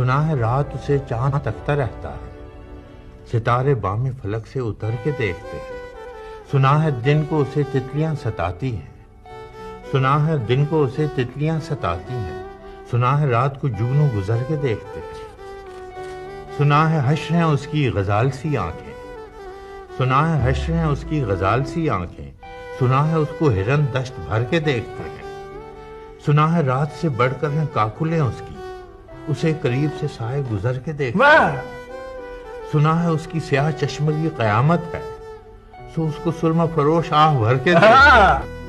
सुना है, रात उसे चाँद तकता रहता है। सितारे बामी फलक से उतर के देखते हैं। सुना है, दिन को उसे तितलियाँ सताती हैं। सुना है, दिन को उसे तितलियाँ सताती हैं। सुना है, रात को जुगनू गुजर के देखते हैं। सुना है, हश्र हैं उसकी गजाल सी आँखें। सुना है, हश्र हैं उसकी गजाल सी आँखें। सुना है, उसको हिरन दश्त भर के देखते हैं। सुना है, रात से बढ़कर हैं काकुलें उसकी उसे करीब से साए गुजर के देख सुना है उसकी स्याह चश्मे की कयामत है सो उसको सुरमा फरोश आह भर के देख।